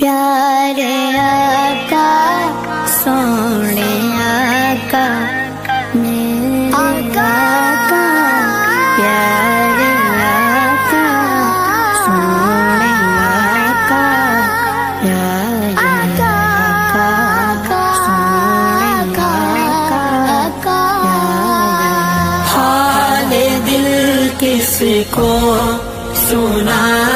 प्यारे आका सोने आका ने आका। प्यारे आका सोने आका प्यारे आका सोने आका हाल दिल किसको सुनाए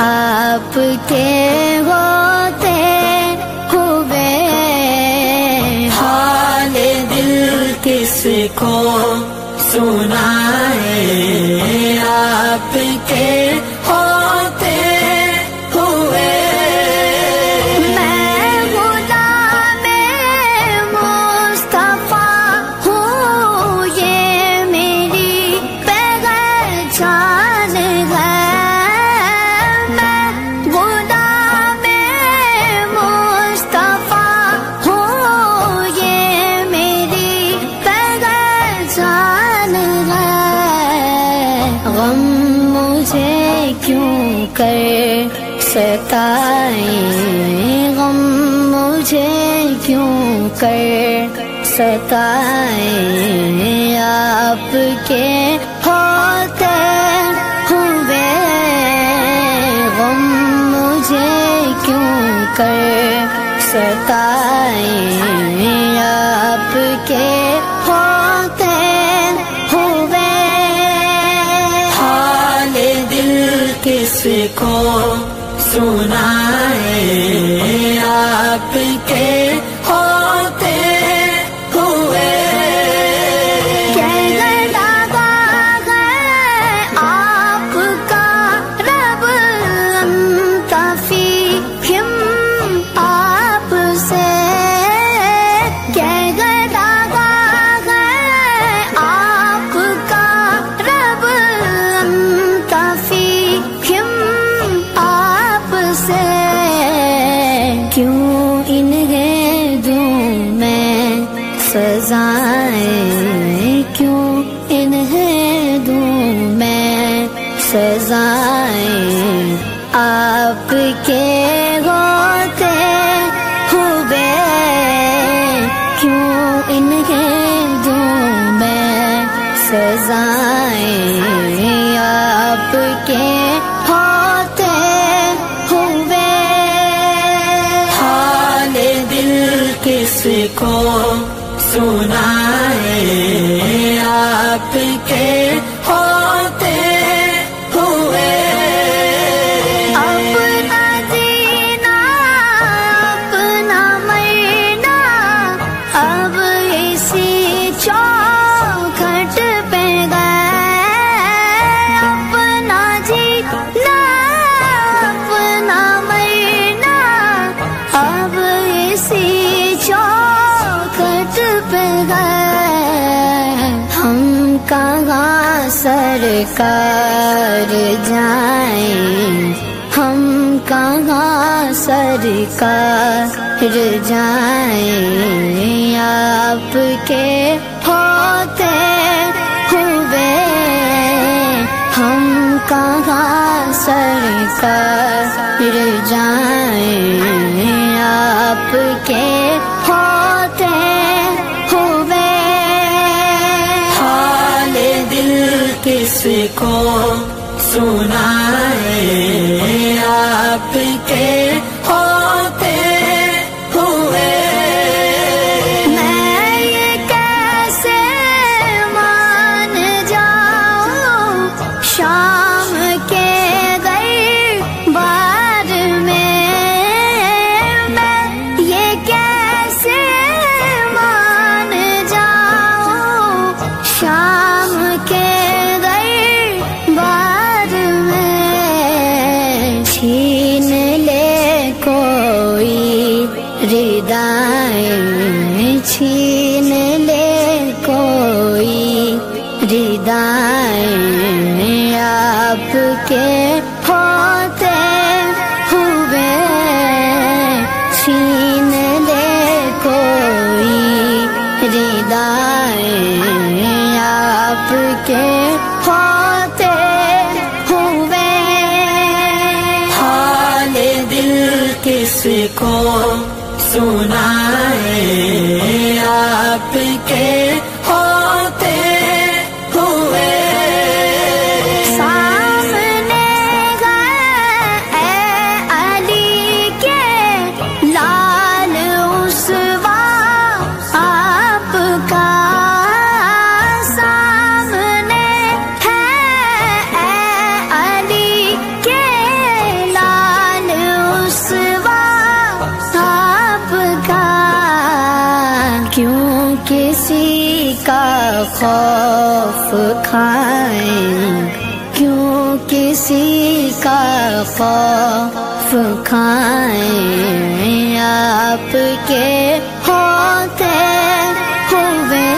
आपके होते हुए। हाल दिल किसको सुनाए गम मुझे क्यों कर सताए? आपके होते हुए गम मुझे क्यों कर सताए? आपके होते सुनाए सजाएँ आपके होते हुए। हाल दिल किसको सुनाए आपके होते हुए। अपना जीना अपना मरना अब इसी चौखट सरकार जाएँ। हम कहाँ सरकार जाएँ? आपके होते हुए हम कहाँ सरकार जाएँ? आपके किसको सुनाए। आपके होते हुए। मैं ये कैसे मान जाऊँ? शाम के दरबार में मैं ये कैसे मान जाऊँ? शाम के आए आपके होते हुए छीन ले कोई रिदाए आपके होते हुए। हाल दिल किसको सुनाए। खौफ खाए। क्यों किसी का खौफ खाए? आपके होते हुए।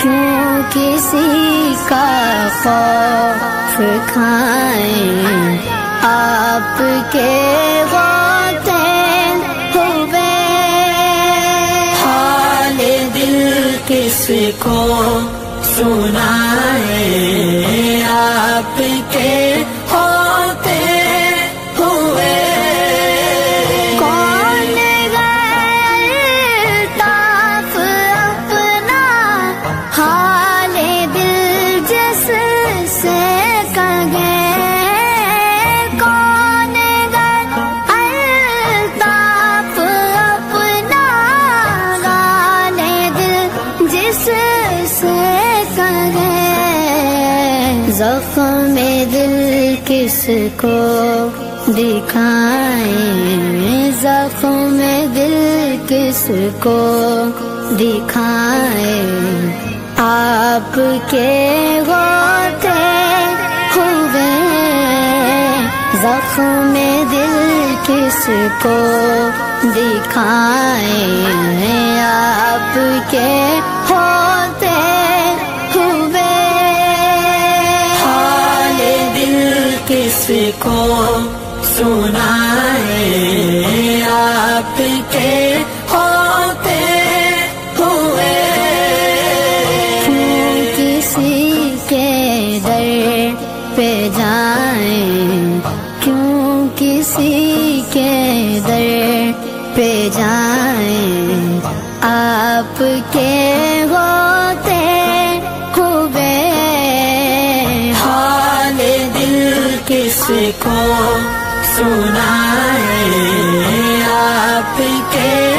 क्यों किसी का खौफ खाए? आपके होते दिल किसको सुनाए। जख्म दिल किसको दिखाए? जख्म दिल किसको दिखाए? आपके होते हुए जख्म दिल किसको दिखाए? आपके होते किसको सुनाए। आपके होते हुए। किसी के दर पे जाए। क्यों किसी के दर पे जाए? आपके every day